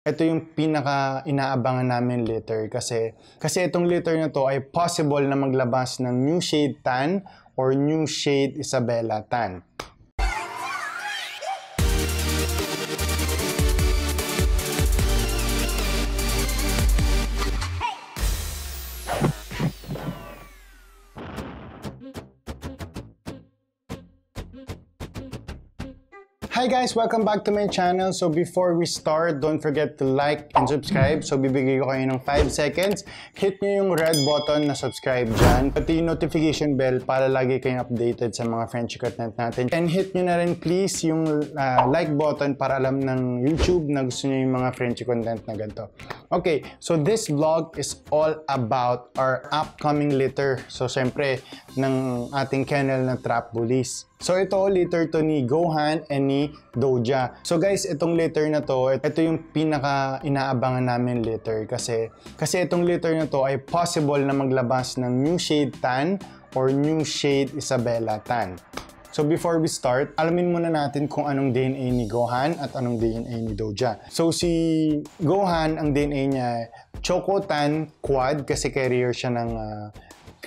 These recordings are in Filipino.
ito yung pinaka inaabangan namin litter kasi kasi itong litter na to ay possible na maglabas ng new shade tan or new shade Isabella tan. Hi guys! Welcome back to my channel. So before we start, don't forget to like and subscribe. So bibigay ko kayo ng 5 seconds. Hit nyo yung red button na subscribe dyan. Pati yung notification bell para lagi kayong updated sa mga French content natin. And hit nyo na rin please yung uh, like button para alam ng YouTube na gusto nyo yung mga French content na ganito. Okay, so this vlog is all about our upcoming litter. So syempre, ng ating kennel na trap bullies. So ito, litter to ni Gohan and ni Doja. So guys, itong litter na to, ito yung pinaka inaabangan namin litter kasi kasi itong litter na to ay possible na maglabas ng new shade tan or new shade Isabella tan. So before we start, alamin muna natin kung anong DNA ni Gohan at anong DNA ni Doja. So si Gohan, ang DNA niya, Choco Tan Quad kasi carrier siya ng uh,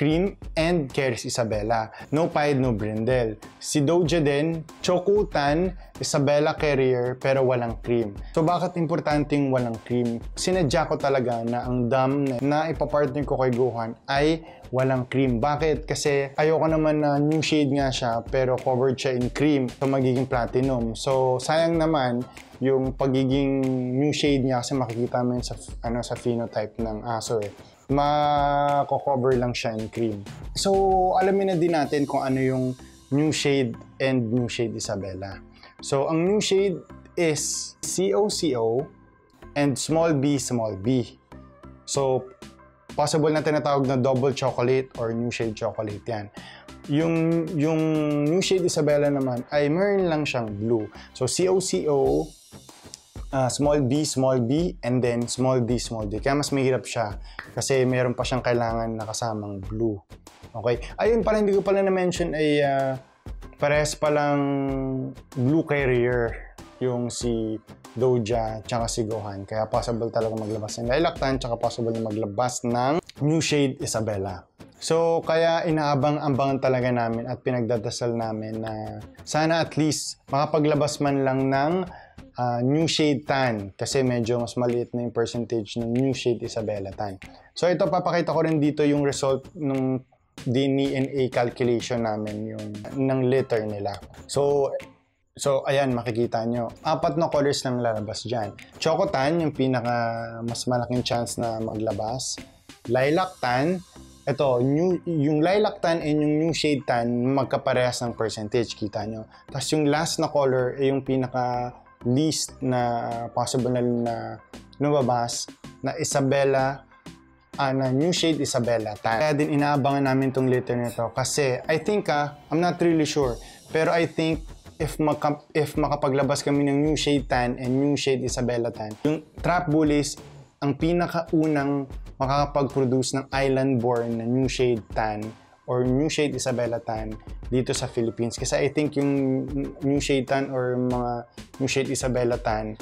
cream, and Keris Isabella. No Pied, no Brindle. Si Doja din, Chokutan, Isabella Carrier, pero walang cream. So bakit importante yung walang cream? Sinadya ko talaga na ang dam na ipapartner ko kay Gohan ay walang cream. Bakit? Kasi ayoko naman na new shade nga siya pero covered siya in cream. So magiging platinum. So sayang naman yung pagiging new shade niya kasi makikita mo yun sa, ano, sa phenotype ng aso eh mako-cover lang siya in cream. So, alamin na din natin kung ano yung new shade and new shade Isabella. So, ang new shade is COCO and small b small b. So, possible na tinatawag na double chocolate or new shade chocolate yan. Yung, yung new shade Isabella naman ay meron lang siyang blue. So, COCO uh, small b, small b, and then small d, small d. Kaya mas mahirap siya kasi mayroon pa siyang kailangan na kasamang blue. Okay? Ayun pala, hindi ko pala na-mention ay uh, parehas palang blue carrier yung si Doja tsaka si Gohan. Kaya possible talaga maglabas ng Lilac Tan tsaka possible na maglabas ng New Shade Isabella. So, kaya inaabang-ambangan talaga namin at pinagdadasal namin na sana at least makapaglabas man lang ng uh, new shade tan kasi medyo mas maliit na yung percentage ng new shade Isabella tan. So ito papakita ko rin dito yung result ng DNA calculation namin yung ng litter nila. So So, ayan, makikita nyo. Apat na colors lang lalabas dyan. Choco tan, yung pinaka mas malaking chance na maglabas. Lilac tan, ito, new, yung lilac tan and yung new shade tan, magkaparehas ng percentage, kita nyo. Tapos yung last na color, ay yung pinaka least na possible na, na lumabas na Isabella uh, na new shade Isabella. Kaya din inaabangan namin tong litter nito kasi I think ah, I'm not really sure pero I think if maka, if makapaglabas kami ng new shade tan and new shade Isabella tan yung trap bullies ang pinakaunang makakapag-produce ng island-born na new shade tan or new shade Isabella tan dito sa Philippines. Kasi I think yung new shade tan or mga new shade Isabella tan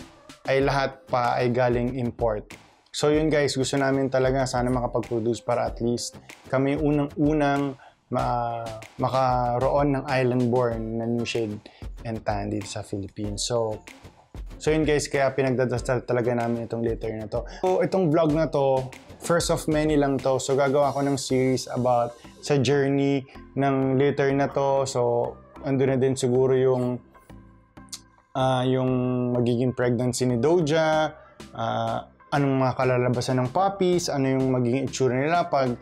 ay lahat pa ay galing import. So yun guys, gusto namin talaga sana makapag-produce para at least kami unang-unang ma makaroon ng island-born na new shade and tan dito sa Philippines. So, so yun guys, kaya pinagdadasal talaga namin itong litter na to. So itong vlog na to, first of many lang to. So gagawa ko ng series about sa journey ng litter na to. So ando na din siguro yung uh, yung magiging pregnancy ni Doja, uh, anong mga kalalabasan ng puppies, ano yung magiging itsura nila pag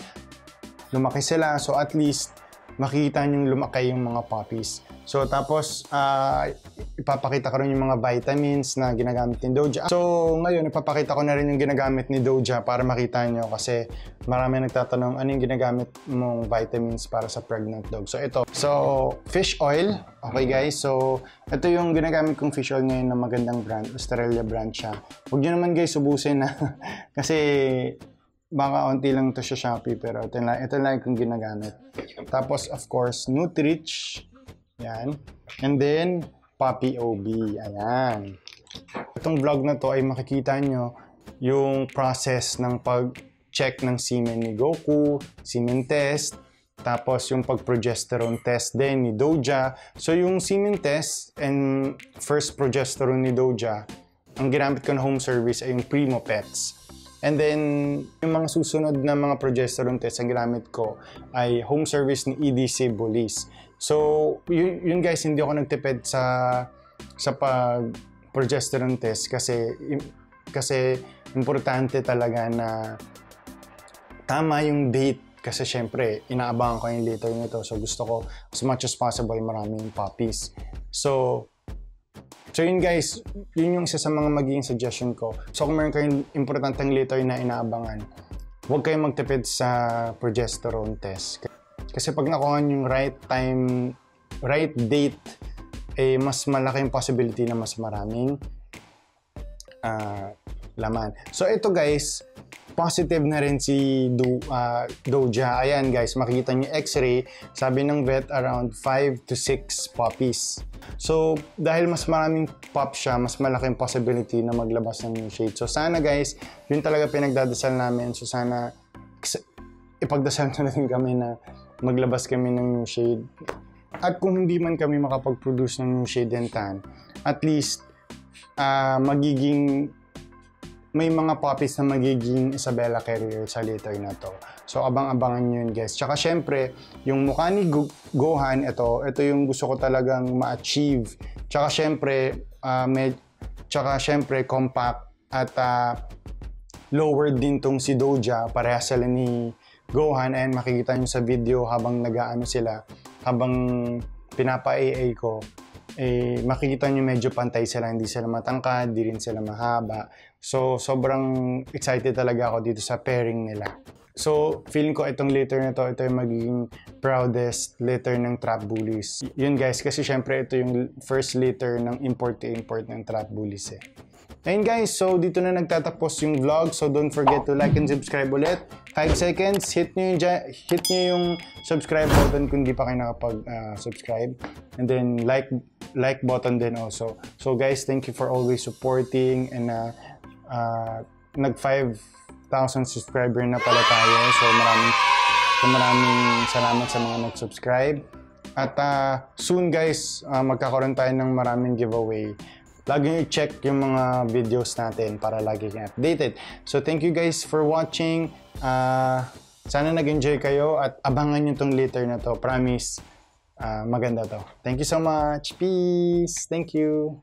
lumaki sila. So at least makikita nyo lumaki yung mga puppies. So tapos uh, ipapakita ko rin yung mga vitamins na ginagamit ni Doja. So ngayon ipapakita ko na rin yung ginagamit ni Doja para makita nyo kasi marami nagtatanong ano yung ginagamit mong vitamins para sa pregnant dog. So ito. So fish oil. Okay guys. So ito yung ginagamit kong fish oil ngayon na magandang brand. Australia brand siya. Huwag nyo naman guys ubusin na kasi baka onti lang to sa Shopee pero ito lang, ito lang yung ginagamit. Tapos of course Nutrich yan. And then, Puppy OB. Ayan. Itong vlog na to ay makikita nyo yung process ng pag-check ng semen ni Goku, semen test, tapos yung pag-progesterone test din ni Doja. So yung semen test and first progesterone ni Doja, ang ginamit ko na home service ay yung Primo Pets. And then, yung mga susunod na mga progesterone test ang ginamit ko ay home service ni EDC Bolis. So, yun, yun guys, hindi ako nagtipid sa sa pag progesterone test kasi kasi importante talaga na tama yung date kasi syempre, inaabangan ko yung liter nito. So, gusto ko as much as possible maraming puppies. So, So yun guys, yun yung isa sa mga magiging suggestion ko. So kung meron kayong importanteng liter na inaabangan, huwag kayong magtipid sa progesterone test. Kasi pag nakuha yung right time, right date, eh mas malaking possibility na mas maraming uh, laman. So ito guys, positive na rin si Do, uh, Doja. Ayan guys, makikita niyo x-ray. Sabi ng vet, around 5 to 6 puppies. So, dahil mas maraming pop siya, mas malaking possibility na maglabas ng shade. So, sana guys, yun talaga pinagdadasal namin. So, sana ipagdasal na rin kami na maglabas kami ng new shade. At kung hindi man kami makapag-produce ng new shade and tan, at least uh, magiging may mga puppies na magiging Isabella carrier sa litter na to. So, abang-abangan nyo yun, guys. Tsaka, syempre, yung mukha ni Gohan, ito, ito yung gusto ko talagang ma-achieve. Tsaka, syempre, uh, med, tsaka, syempre, compact at uh, lower din tong si Doja. Pareha sila ni Gohan and makikita nyo sa video habang nagaano sila, habang pinapa-AA ko, eh, makikita nyo medyo pantay sila, hindi sila matangkad, di rin sila mahaba. So, sobrang excited talaga ako dito sa pairing nila. So, feeling ko itong litter na to, ito yung magiging proudest litter ng Trap Bullies. Yun guys, kasi syempre ito yung first litter ng import import ng Trap Bullies eh. Ayun guys, so dito na nagtatapos yung vlog. So don't forget to like and subscribe ulit. 5 seconds, hit nyo yung, hit nyo yung subscribe button kung di pa kayo nakapag-subscribe. Uh, and then like like button din also. So guys, thank you for always supporting and uh, uh, nag 5,000 subscriber na pala tayo. So maraming, so maraming salamat sa mga nag-subscribe. At uh, soon guys, uh, magkakaroon tayo ng maraming giveaway lagi nyo check yung mga videos natin para lagi kayong updated. So, thank you guys for watching. Uh, sana nag-enjoy kayo at abangan nyo tong later na to. Promise, uh, maganda to. Thank you so much. Peace. Thank you.